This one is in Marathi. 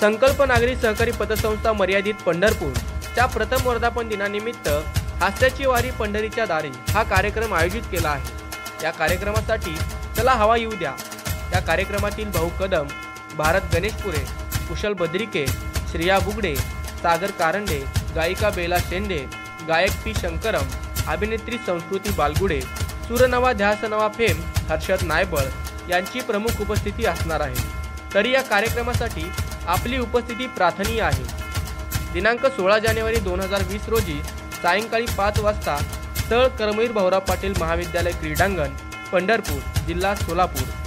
संकल्प नागरी सहकारी पतसंस्था मर्यादित पंढरपूर. च्या प्रथम वर्धापन दिनानिमित्त हास्याची वारी पंढरीच्या दारी हा कार्यक्रम आयोजित केला आहे. या कार्यक्रमासाठी चला हवा येऊ द्या. या कार्यक्रमातील भाऊ कदम भारत गणेशपुरे कुशल बद्रिके श्रेया बुगडे सागर कारंडे गायिका बेला शेंडे गायक पी शंकरम अभिनेत्री संस्कृती बालगुडे सूरनवा ध्यासनवा फेम हर्षद नायबळ यांची प्रमुख उपस्थिती असणार आहे. तरी या कार्यक्रमासाठी आपली उपस्थिती प्रार्थनीय आहे. दिनांक सोळा जानेवारी दोन हजार वीस रोजी सायंकाळी पाच वाजता स्थळ करमवीर भाऊराव पाटील महाविद्यालय क्रीडांगण पंढरपूर जिल्हा सोलापूर.